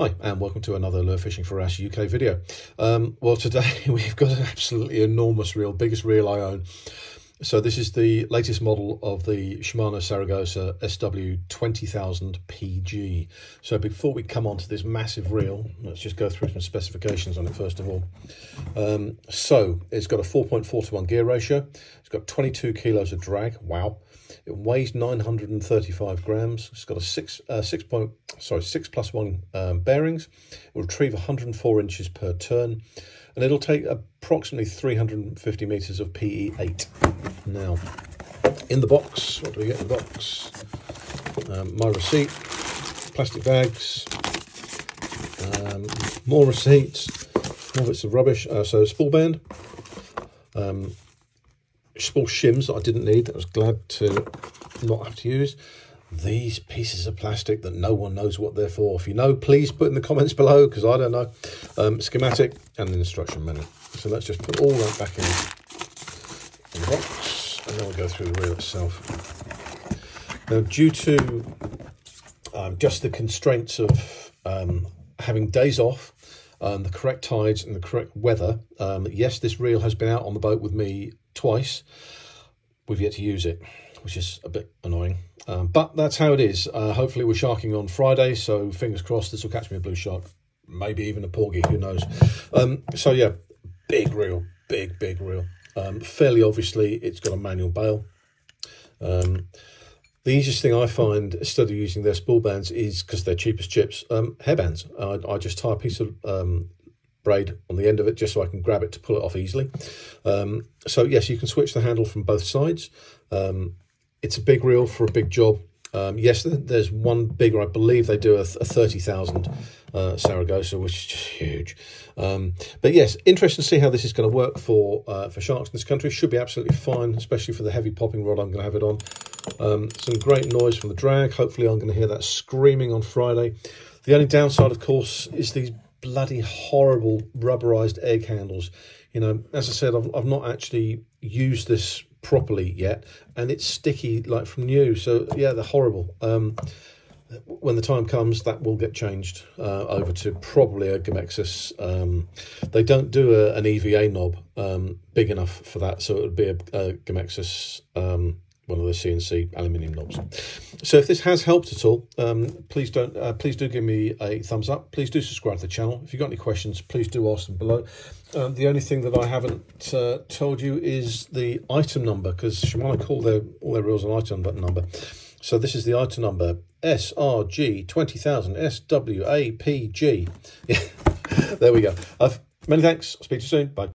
Hi, and welcome to another Lure Fishing for Wrasse UK video. Um, well, today we've got an absolutely enormous reel, biggest reel I own. So this is the latest model of the Shimano Saragosa SW 20000 PG. So before we come on to this massive reel, let's just go through some specifications on it first of all. Um, so it's got a 4.4 to 1 gear ratio. It's got 22 kilos of drag. Wow. It weighs 935 grams. It's got a six, uh, six point, sorry, six plus one um, bearings. It will retrieve 104 inches per turn, and it'll take approximately 350 meters of PE8. Now, in the box, what do we get in the box? Um, my receipt, plastic bags, um, more receipts, more bits of rubbish. Uh, so spool band, um, small shims that I didn't need. I was glad to not have to use. These pieces of plastic that no one knows what they're for. If you know, please put in the comments below because I don't know. Um, schematic and an instruction manual. So let's just put all that back in, the box and then we'll go through the reel itself. Now, due to um, just the constraints of um, having days off, um, the correct tides and the correct weather, um, yes, this reel has been out on the boat with me twice. We've yet to use it, which is a bit annoying. Um, but that's how it is. Uh, hopefully we're sharking on Friday, so fingers crossed this will catch me a blue shark. Maybe even a porgy, who knows. Um, so yeah, big reel, big, big reel. Um, fairly obviously, it's got a manual bail. Um, the easiest thing I find instead of using their spool bands is because they're cheapest chips, um, hairbands. I, I just tie a piece of um, braid on the end of it just so I can grab it to pull it off easily. Um, so yes, you can switch the handle from both sides. Um, it's a big reel for a big job. Um, yes, there's one bigger, I believe they do a, a 30,000 uh, Saragosa, which is just huge. Um, but yes, interesting to see how this is going to work for uh, for sharks in this country. Should be absolutely fine, especially for the heavy popping rod I'm going to have it on. Um, some great noise from the drag. Hopefully I'm going to hear that screaming on Friday. The only downside, of course, is these bloody horrible rubberized egg handles. You know, as I said, I've, I've not actually used this properly yet, and it's sticky like from new. So yeah, they're horrible. Um, when the time comes, that will get changed uh, over to probably a Gomexus. Um, they don't do a, an EVA knob um, big enough for that, so it would be a, a Gomexus um, one of the CNC aluminium knobs. So if this has helped at all, um, please don't uh, please do give me a thumbs up. Please do subscribe to the channel. If you've got any questions, please do ask them below. Um, the only thing that I haven't uh, told you is the item number because Shimano call their all their reels an item number. So this is the item number SRG 20000 SWAPG. There we go. Uh, many thanks. I'll speak to you soon. Bye.